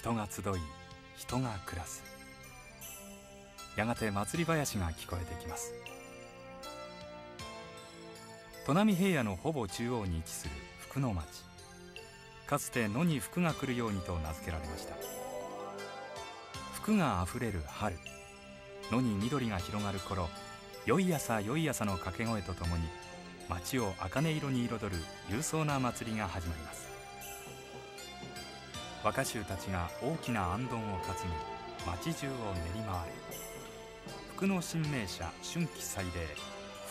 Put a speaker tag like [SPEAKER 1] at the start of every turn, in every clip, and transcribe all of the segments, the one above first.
[SPEAKER 1] 人が集い人が暮らす。やがて祭り林が聞こえてきます。砺波平野のほぼ中央に位置する福の町。かつて野に福が来るようにと名付けられました。福があふれる春。野に緑が広がる頃良い朝良い朝の掛け声とともに町を茜色に彩る勇壮な祭りが始まります。若衆たちが大きな行灯を担ぎ町中を練り回る福の新名社春季祭礼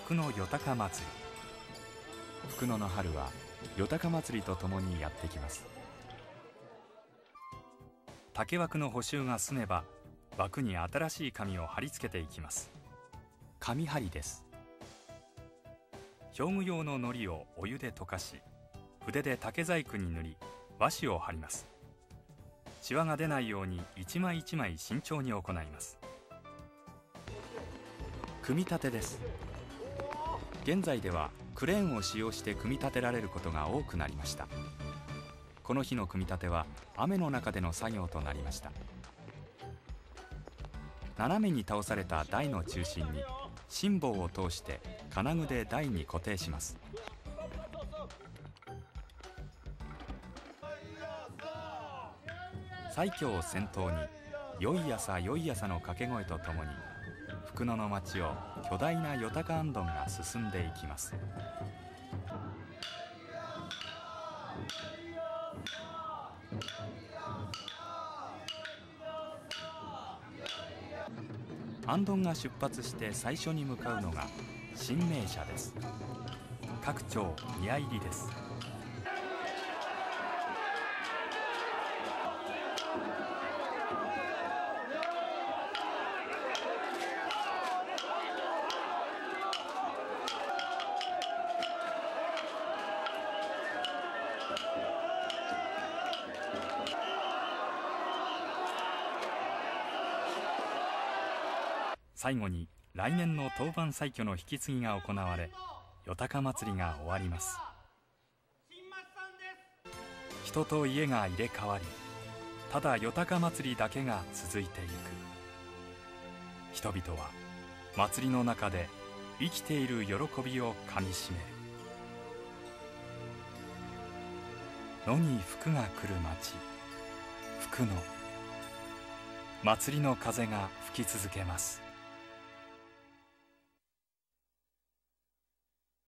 [SPEAKER 1] 福のよたか祭り。福野の春はよたか祭りとともにやってきます。竹枠の補修が済めば枠に新しい紙を貼り付けていきます。紙貼りです。表具用の糊をお湯で溶かし筆で竹細工に塗り和紙を貼ります。シワが出ないように一枚一枚慎重に行います。組み立てです。現在ではクレーンを使用して組み立てられることが多くなりました。この日の組み立ては雨の中での作業となりました。斜めに倒された台の中心に辛抱を通して金具で台に固定します。西京を先頭に「よい朝よい朝」の掛け声とともに福野の町を巨大なよたか行灯が進んでいきます。行灯が出発して最初に向かうのが新名車です。各町宮入です。最後に来年の当番祭挙の引き継ぎが行われよたか祭りが終わります。人と家が入れ替わりただよたか祭りだけが続いていく。人々は祭りの中で生きている喜びをかみしめる。野に福が来る町福野祭りの風が吹き続けます。